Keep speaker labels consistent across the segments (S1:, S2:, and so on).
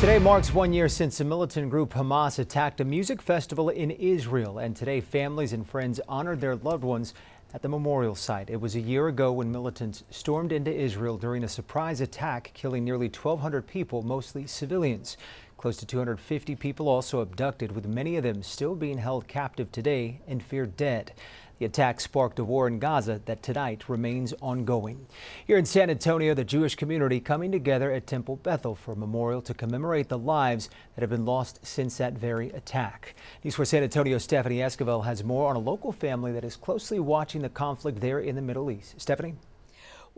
S1: Today marks one year since the militant group Hamas attacked a music festival in Israel, and today families and friends honored their loved ones at the memorial site. It was a year ago when militants stormed into Israel during a surprise attack, killing nearly 1,200 people, mostly civilians. Close to 250 people also abducted, with many of them still being held captive today and feared dead. The attack sparked a war in Gaza that tonight remains ongoing. Here in San Antonio, the Jewish community coming together at Temple Beth El for a memorial to commemorate the lives that have been lost since that very attack. News 4 San Antonio Stephanie Esquivel has more on a local family that is closely watching the conflict there in the Middle East. Stephanie?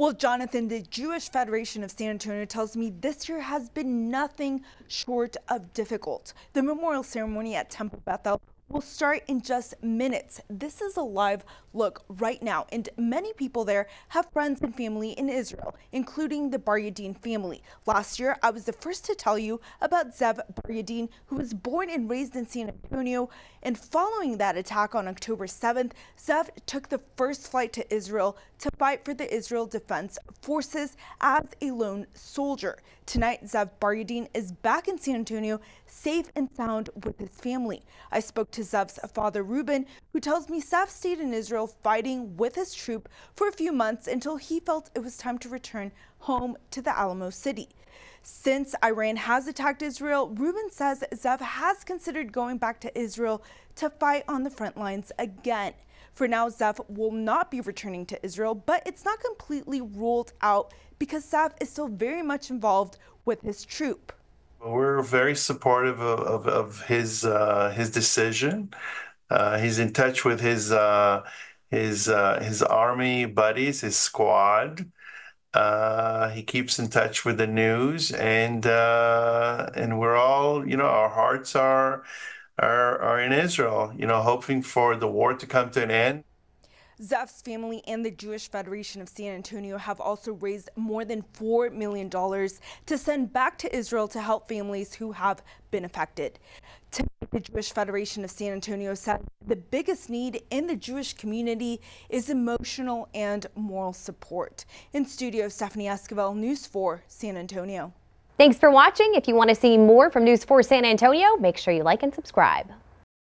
S2: Well, Jonathan, the Jewish Federation of San Antonio tells me this year has been nothing short of difficult. The memorial ceremony at Temple Beth El will start in just minutes. This is a live look right now, and many people there have friends and family in Israel, including the Baryadin family. Last year, I was the first to tell you about Zev Baryadin, who was born and raised in San Antonio, and following that attack on October 7th, Zev took the first flight to Israel to fight for the Israel Defense Forces as a lone soldier. Tonight, Zev Baryadin is back in San Antonio, safe and sound with his family. I spoke to Zev's father, Ruben, who tells me Zev stayed in Israel fighting with his troop for a few months until he felt it was time to return home to the Alamo City. Since Iran has attacked Israel, Ruben says Zev has considered going back to Israel to fight on the front lines again. For now, Zev will not be returning to Israel, but it's not completely ruled out because Zev is still very much involved with his troop.
S3: We're very supportive of, of, of his uh, his decision. Uh, he's in touch with his uh, his uh, his army buddies, his squad. Uh, he keeps in touch with the news, and uh, and we're all, you know, our hearts are are are in Israel, you know, hoping for the war to come to an end.
S2: Zev's family and the Jewish Federation of San Antonio have also raised more than $4 million to send back to Israel to help families who have been affected. the Jewish Federation of San Antonio said the biggest need in the Jewish community is emotional and moral support. In studio, Stephanie Esquivel, News 4 San Antonio.
S4: Thanks for watching. If you want to see more from News 4 San Antonio, make sure you like and subscribe.